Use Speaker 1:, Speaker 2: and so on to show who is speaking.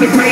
Speaker 1: the ground.